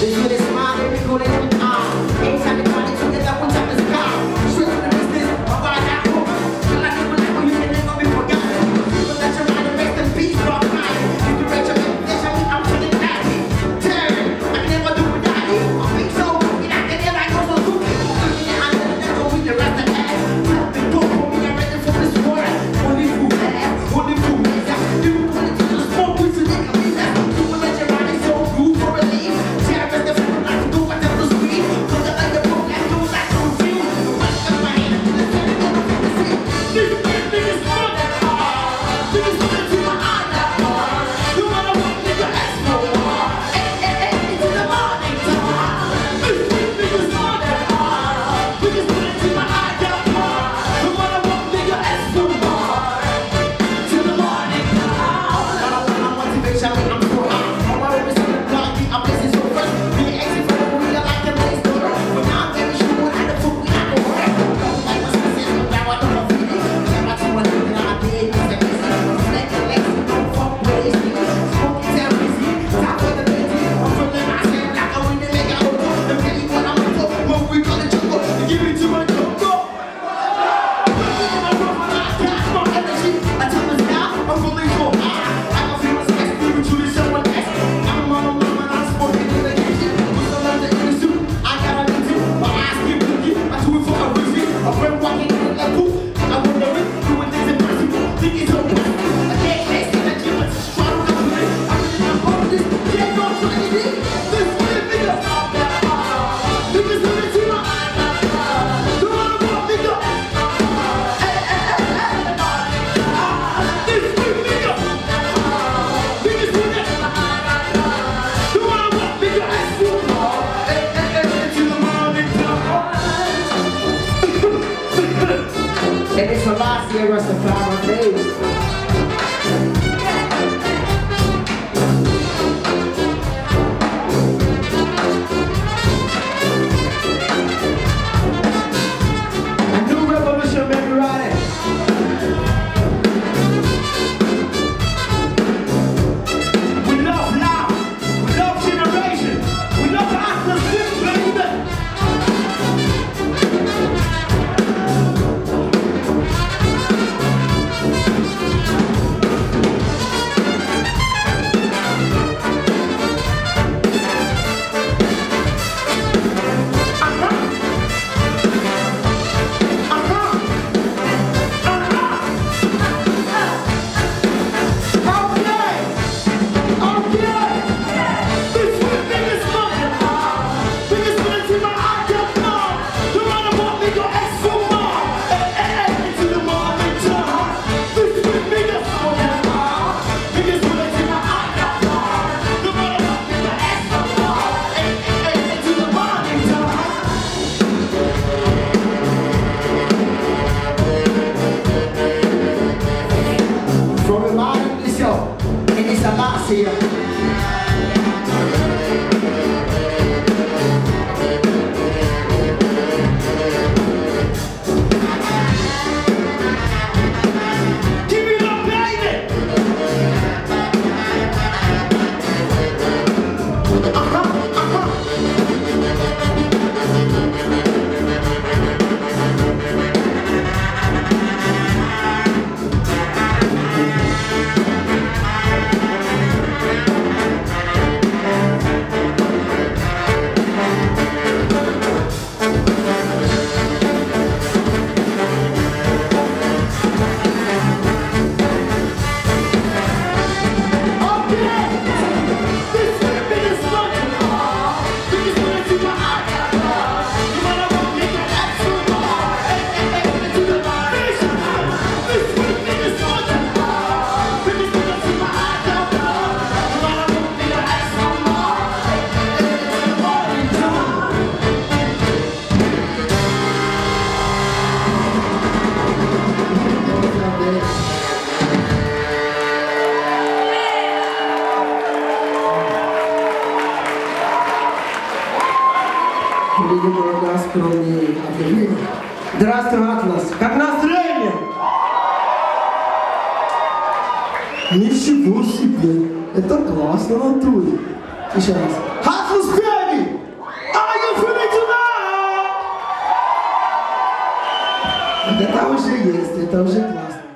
Desde el smart, And it's Selassie, I rest upon my face. parceira. Великого нас, кроме Здравствуй, Атлас. Как настроение? Ничего себе. Это классно, Натуре. Еще раз. Атлас, baby! Are you feeling tonight? Это уже есть, это уже классно.